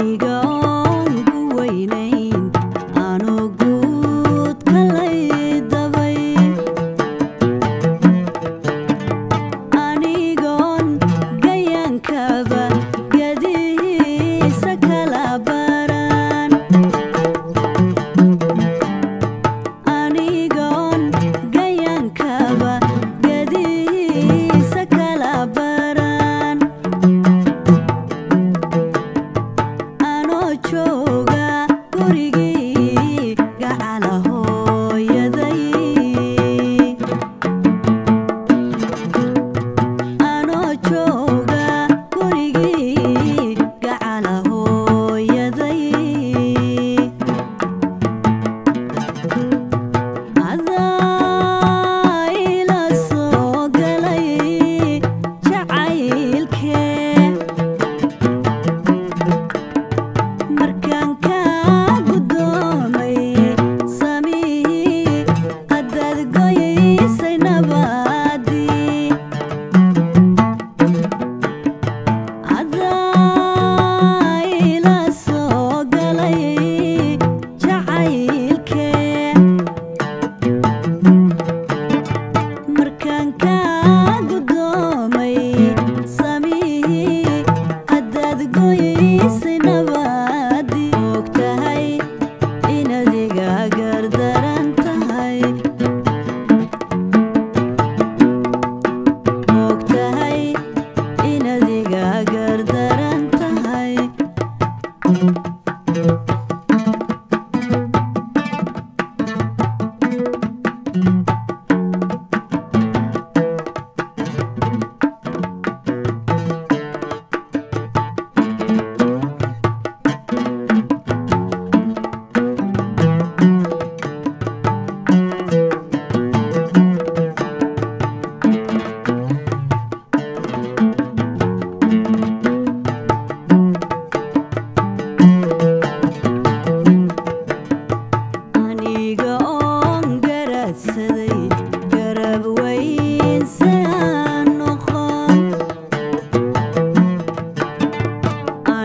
ego 就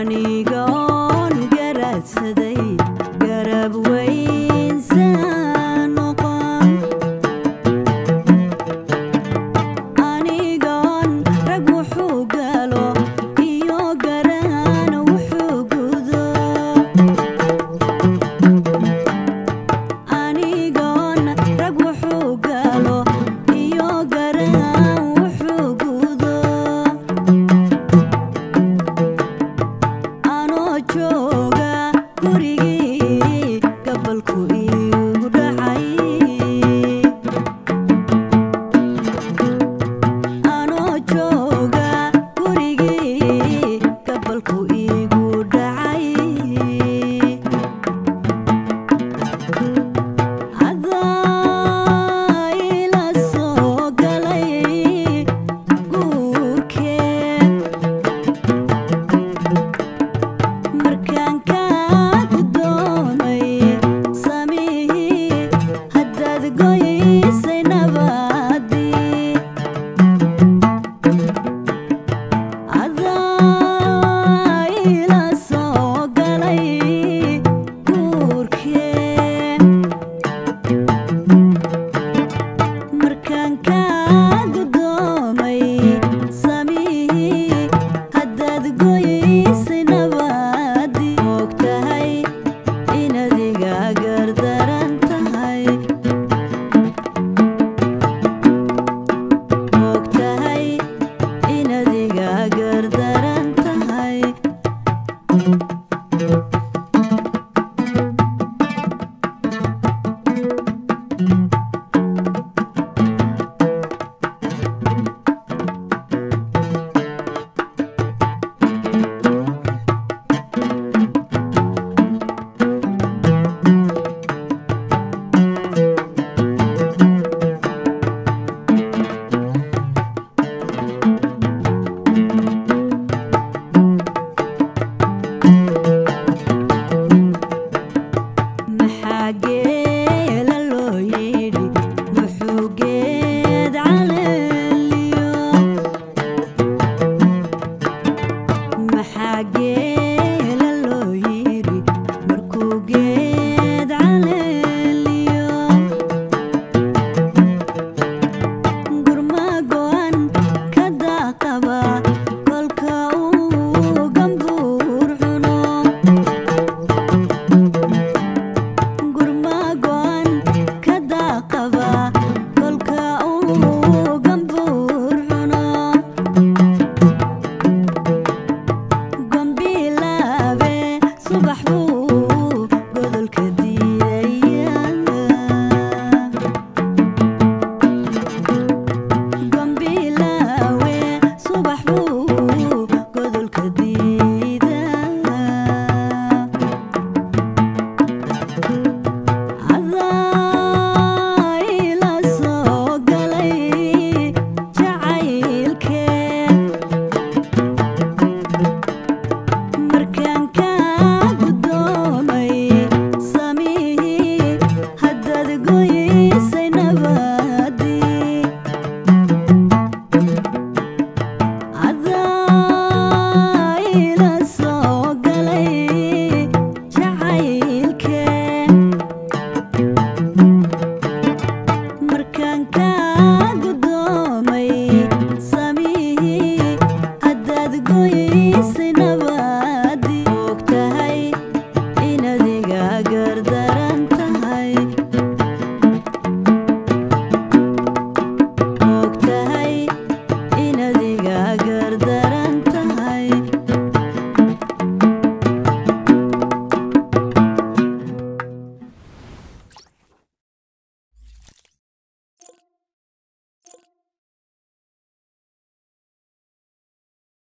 জানি حاجه